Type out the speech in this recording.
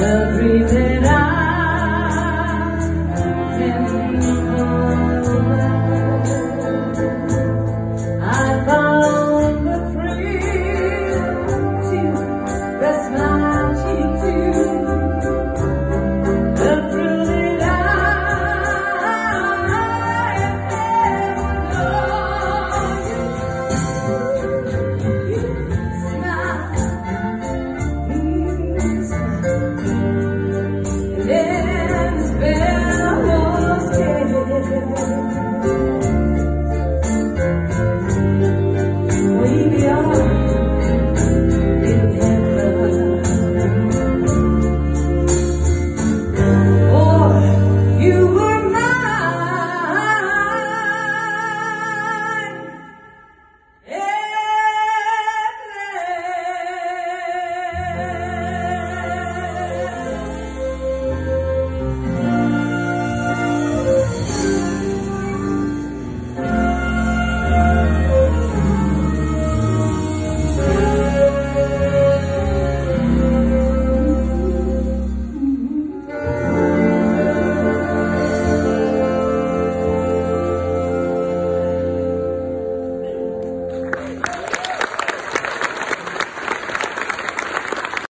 every day.